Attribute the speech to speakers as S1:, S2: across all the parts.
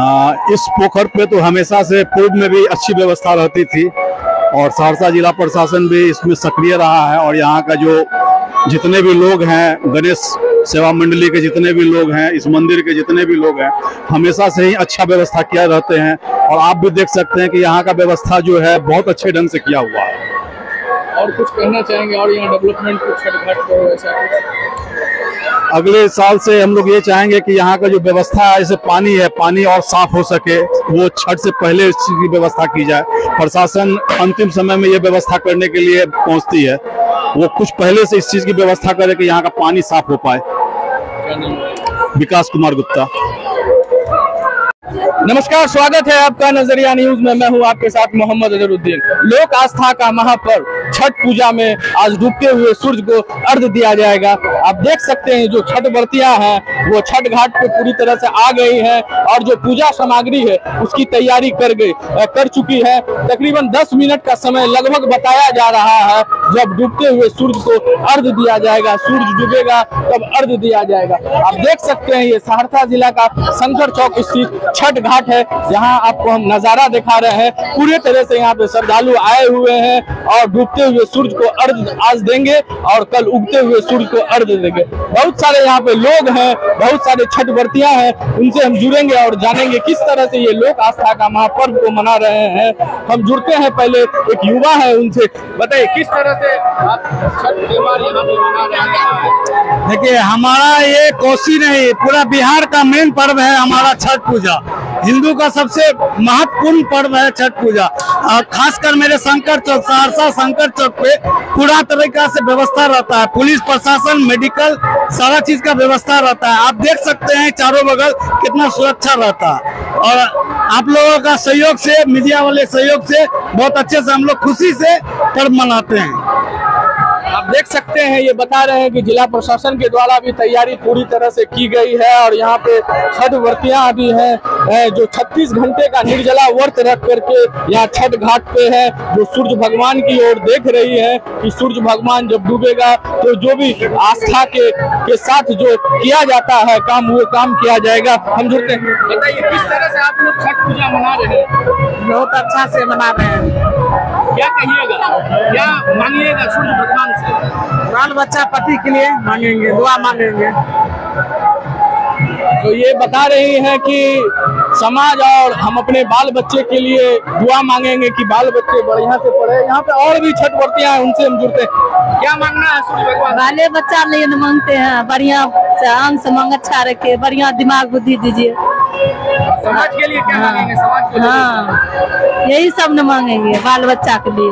S1: इस पोखर पे तो हमेशा से पूर्व में भी अच्छी व्यवस्था रहती थी और सहरसा जिला प्रशासन भी इसमें सक्रिय रहा है और यहाँ का जो जितने भी लोग हैं, गणेश सेवा मंडली के जितने भी लोग हैं, इस मंदिर के जितने भी लोग हैं, हमेशा से ही अच्छा व्यवस्था किया रहते हैं और आप भी देख सकते हैं कि यहाँ का व्यवस्था जो है बहुत अच्छे ढंग से किया हुआ है।
S2: और कुछ कहना चाहेंगे और यहाँ डेवलपमेंट कुछ?
S1: अगले साल से हम लोग ये चाहेंगे कि यहाँ का जो व्यवस्था है, जैसे पानी है, पानी और साफ़ हो सके, वो छठ से पहले इस चीज़ की व्यवस्था की जाए। प्रशासन अंतिम समय में ये व्यवस्था करने के लिए पहुँचती है। वो कुछ पहले से इस चीज़ की व्यवस्था करे कि यहाँ का पानी साफ़ हो पाए। विकास कुमार गुप्ता।
S2: नमस्कार, स्वागत है आपका नज़रिया न्यूज़ में। मैं हूँ आपके साथ मोहम्मद अजहरुद्दीन। लोक आस्था का महापर्व, छठ पूजा में आज डूबते हुए सूर्य को अर्घ दिया जाएगा। आप देख सकते हैं जो छठ व्रतियाँ हैं, वो छठ घाट पे पूरी तरह से आ गई हैं और जो पूजा सामग्री है, उसकी तैयारी कर गई कर चुकी है। तकरीबन 10 मिनट का समय लगभग बताया जा रहा है, जब डूबते हुए सूर्य को अर्घ दिया जाएगा। सूर्य डूबेगा, तब अर्घ दिया जाएगा। आप देख सकते हैं, ये सहरसा जिला का शंकर चौक स्थित छठ घाट है, जहाँ आपको हम नज़ारा दिखा रहे हैं। पूरे तरह से यहाँ पे श्रद्धालु आए हुए हैं और डूबते हुए सूर्य को अर्घ आज देंगे और कल उगते हुए सूर्य को अर्घ देंगे। बहुत सारे यहाँ पे लोग हैं, बहुत सारे छठ व्रतियाँ हैं, उनसे हम जुड़ेंगे और जानेंगे किस तरह से ये लोक आस्था का महापर्व को मना रहे हैं। हम जुड़ते हैं पहले एक युवा है उनसे, बताइए किस तरह से आप छठ त्योहार यहाँ पे मना रहे हैं?
S3: देखिए, हमारा ये कोसी नहीं, पूरा बिहार का मेन पर्व है हमारा छठ पूजा। हिंदू का सबसे महत्वपूर्ण पर्व है छठ पूजा। और खासकर मेरे शंकर चौक, सहरसा शंकर चौक पे पूरा तरीका से व्यवस्था रहता है। पुलिस, प्रशासन मेडिकल सारा चीज़ का व्यवस्था रहता है। आप देख सकते हैं चारों बगल कितना सुरक्षा रहता है। और आप लोगों का सहयोग से मीडिया वाले सहयोग से, बहुत अच्छे से हम लोग खुशी से पर्व मनाते हैं।
S2: आप देख सकते हैं, ये बता रहे हैं कि जिला प्रशासन के द्वारा भी तैयारी पूरी तरह से की गई है और यहाँ पे छठ व्रतियाँ भी हैं जो 36 घंटे का निर्जला व्रत रख करके यहाँ छठ घाट पे है, जो सूर्य भगवान की ओर देख रही है कि सूर्य भगवान जब डूबेगा तो जो भी आस्था के के साथ जो किया जाता है काम, वो काम किया जाएगा। हम जुड़ते हैं। बताइए, किस तरह से आप लोग छठ पूजा मना रहे हैं?
S3: बहुत अच्छा से मना रहे हैं।
S2: क्या कहिएगा? क्या मांगिएगा सूर्य भगवान से?
S3: बाल बच्चा पति के लिए मांगेंगे दुआ मांगेंगे
S2: तो ये बता रही हैं कि समाज और हम अपने बाल बच्चे के लिए दुआ मांगेंगे कि बाल बच्चे बढ़िया से पढ़े। यहाँ पे और भी छठ व्रतियाँ हैं उनसे हम जुड़ते हैं। क्या मांगना है सूर्य भगवान?
S4: बाले बच्चा लिए मांगते हैं बढ़िया से अंग से मांग अच्छा रखे बढ़िया दिमाग बुद्धि दीजिए।
S2: समाज के लिए क्या मांगेंगे? समाज के लिए
S4: हाँ। यही सब न मांगेंगे बाल बच्चा के लिए।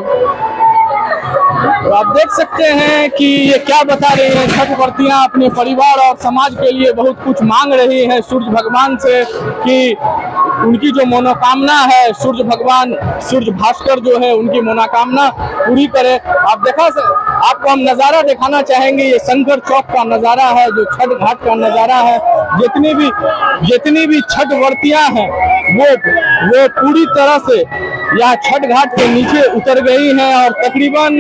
S2: तो आप देख सकते हैं कि ये क्या बता रही हैं छठ व्रतियाँ अपने परिवार और समाज के लिए बहुत कुछ मांग रही हैं। सूर्य भगवान से कि उनकी जो मनोकामना है सूर्य भगवान सूर्य भास्कर जो है उनकी मनोकामना पूरी करे। आप देखा से आपको हम नज़ारा दिखाना चाहेंगे, ये शंकर चौक का नज़ारा है, जो छठ घाट का नज़ारा है। जितनी भी जितनी भी छठ वर्तियाँ हैं, वो वो पूरी तरह से यहाँ छठ घाट के नीचे उतर गई हैं और तकरीबन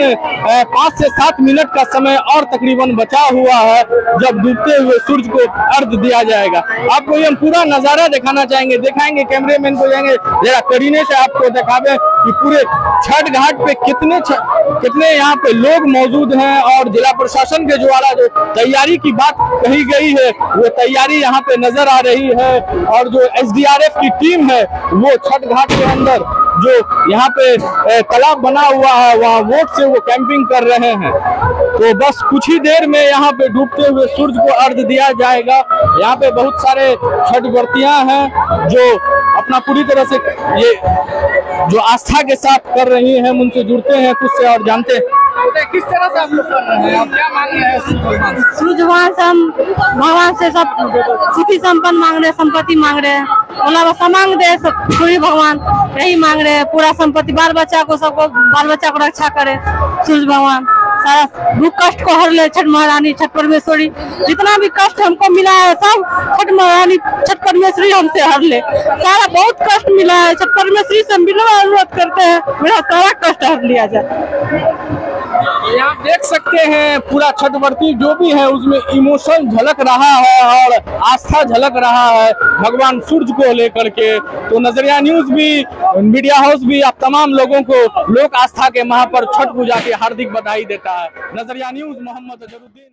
S2: पाँच से सात मिनट का समय और तकरीबन बचा हुआ है जब डूबते हुए सूर्य को अर्ध दिया जाएगा। आपको ये हम पूरा नज़ारा दिखाना चाहेंगे, दिखाएँगे, कैमरेमैन को जाएँगे, जरा करीने से आपको दिखावे कि पूरे छठ घाट पे कितने कितने यहाँ पे लोग मौजूद हैं और जिला प्रशासन के द्वारा जो तैयारी की बात कही गई है, वो तैयारी यहाँ पे नज़र आ रही है और जो एसडीआरएफ की टीम है, वो छठ घाट के अंदर जो यहाँ पे तालाब बना हुआ है वहाँ वोट से वो कैंपिंग कर रहे हैं। तो बस कुछ ही देर में यहाँ पे डूबते हुए सूर्य को अर्घ दिया जाएगा। यहाँ पे बहुत सारे छठ व्रतियाँ हैं जो अपना पूरी तरह से ये जो आस्था के साथ कर रही हैं हम उनसे जुड़ते हैं कुछ से और जानते हैं। किस तरह से आप लोग कर रहे हैं? क्या मांग रहे हैं सूर्य भगवान से?
S4: हम भगवान से सब सुखी संपन्न मांग रहे हैं संपत्ति मांग रहे हैं। बोला बस मांग दे सब सूर्य भगवान। यही मांग रहे हैं, पूरा संपत्ति बाल बच्चा को, सबको बाल बच्चा को रक्षा करे। सूर्य भगवान। दुख कष्ट को हर ले छठ महारानी छठ परमेश्वरी। जितना भी कष्ट हमको मिला है सब छठ महारानी, छठ परमेश्वरी हमसे हर ले। सारा बहुत कष्ट मिला है, छठ परमेश्वरी से मिलना अनुरोध करते हैं, मेरा सारा कष्ट हर लिया जाए।
S2: आप देख सकते हैं, पूरा छठ जो भी है, उसमें इमोशन झलक रहा है और आस्था झलक रहा है भगवान सूर्य को लेकर के। तो नज़रिया न्यूज़ भी, मीडिया हाउस भी, आप तमाम लोगों को लोक आस्था के महापर्व, छठ पूजा की हार्दिक बधाई देता है। नज़रिया न्यूज़ मोहम्मद अजरुद्दीन।